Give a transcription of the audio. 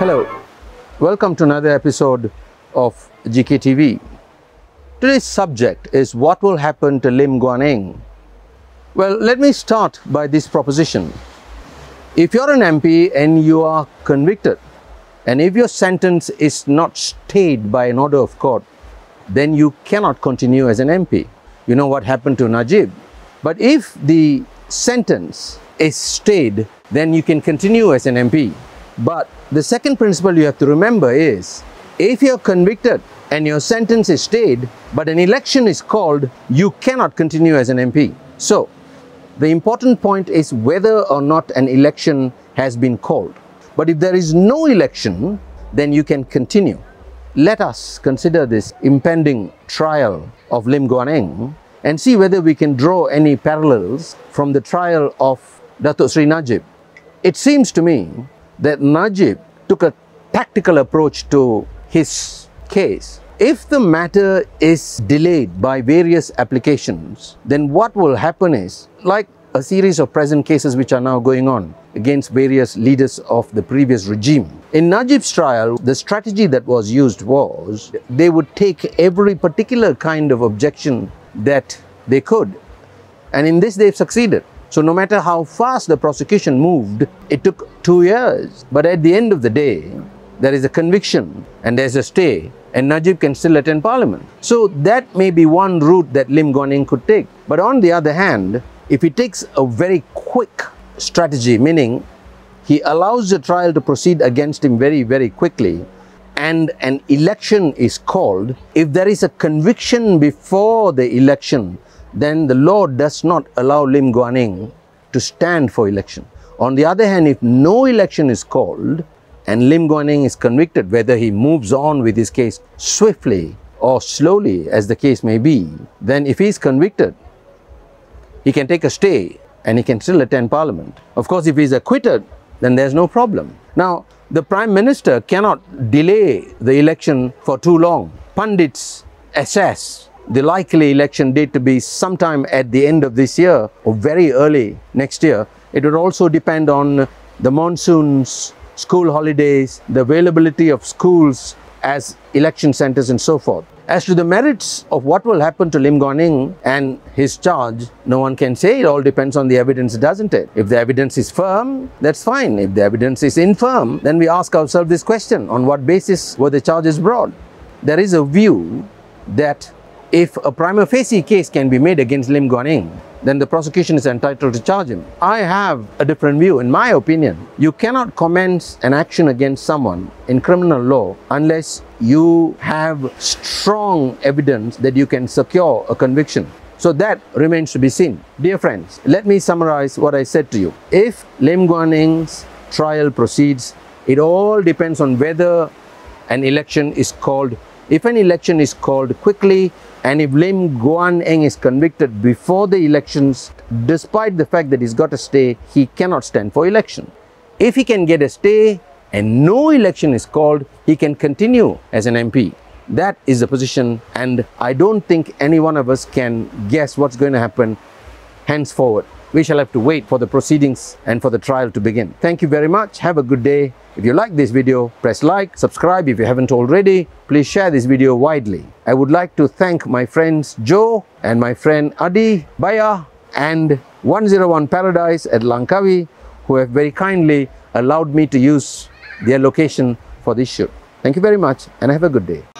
Hello, welcome to another episode of GKTV. Today's subject is what will happen to Lim Guan Eng. Well, let me start by this proposition. If you're an MP and you are convicted, and if your sentence is not stayed by an order of court, then you cannot continue as an MP. You know what happened to Najib. But if the sentence is stayed, then you can continue as an MP. But the second principle you have to remember is if you're convicted and your sentence is stayed, but an election is called, you cannot continue as an MP. So, the important point is whether or not an election has been called. But if there is no election, then you can continue. Let us consider this impending trial of Lim Guan Eng and see whether we can draw any parallels from the trial of Datuk Sri Najib. It seems to me that Najib took a tactical approach to his case. If the matter is delayed by various applications, then what will happen is, like a series of present cases which are now going on against various leaders of the previous regime. In Najib's trial, the strategy that was used was they would take every particular kind of objection that they could. And in this, they've succeeded. So no matter how fast the prosecution moved, it took two years. But at the end of the day, there is a conviction and there's a stay and Najib can still attend parliament. So that may be one route that Lim Guan Eng could take. But on the other hand, if he takes a very quick strategy, meaning he allows the trial to proceed against him very, very quickly, and an election is called, if there is a conviction before the election, then the law does not allow Lim Guan Eng to stand for election. On the other hand, if no election is called and Lim Guan Eng is convicted, whether he moves on with his case swiftly or slowly, as the case may be, then if he is convicted, he can take a stay and he can still attend parliament. Of course, if he is acquitted, then there's no problem. Now, the Prime Minister cannot delay the election for too long. Pundits assess the likely election date to be sometime at the end of this year or very early next year. It would also depend on the monsoons, school holidays, the availability of schools as election centers and so forth. As to the merits of what will happen to Lim Guan Eng and his charge, no one can say. It all depends on the evidence, doesn't it? If the evidence is firm, that's fine. If the evidence is infirm, then we ask ourselves this question, on what basis were the charges brought? There is a view that if a prima facie case can be made against Lim Guan Eng, then the prosecution is entitled to charge him. I have a different view. In my opinion, you cannot commence an action against someone in criminal law unless you have strong evidence that you can secure a conviction. So that remains to be seen. Dear friends, let me summarize what I said to you. If Lim Guan Eng's trial proceeds, it all depends on whether an election is called if an election is called quickly and if Lim Guan Eng is convicted before the elections, despite the fact that he's got a stay, he cannot stand for election. If he can get a stay and no election is called, he can continue as an MP. That is the position and I don't think any one of us can guess what's going to happen henceforward. We shall have to wait for the proceedings and for the trial to begin. Thank you very much. Have a good day. If you like this video, press like, subscribe if you haven't already. Please share this video widely. I would like to thank my friends Joe and my friend Adi, Baya and 101 Paradise at Langkawi who have very kindly allowed me to use their location for this shoot. Thank you very much and have a good day.